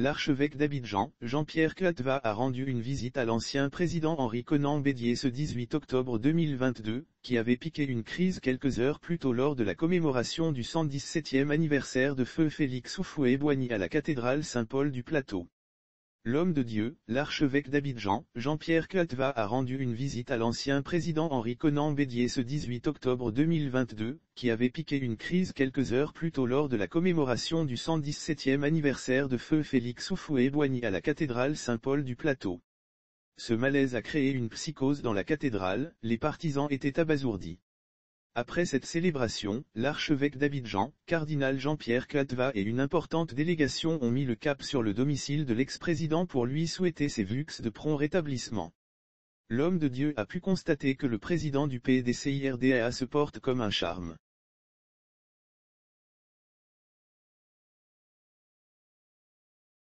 L'archevêque d'Abidjan, Jean-Pierre Coatva a rendu une visite à l'ancien président Henri Conan Bédier ce 18 octobre 2022, qui avait piqué une crise quelques heures plus tôt lors de la commémoration du 117e anniversaire de feu Félix Houphouët-Boigny à la cathédrale Saint-Paul du Plateau. L'homme de Dieu, l'archevêque d'Abidjan, Jean-Pierre Coatva a rendu une visite à l'ancien président Henri Conan Bédier ce 18 octobre 2022, qui avait piqué une crise quelques heures plus tôt lors de la commémoration du 117e anniversaire de feu Félix Houphouët-Boigny à la cathédrale Saint-Paul du Plateau. Ce malaise a créé une psychose dans la cathédrale, les partisans étaient abasourdis. Après cette célébration, l'archevêque d'Abidjan, cardinal Jean-Pierre Coatva et une importante délégation ont mis le cap sur le domicile de l'ex-président pour lui souhaiter ses vux de prompt rétablissement. L'homme de Dieu a pu constater que le président du PDCIRDA se porte comme un charme.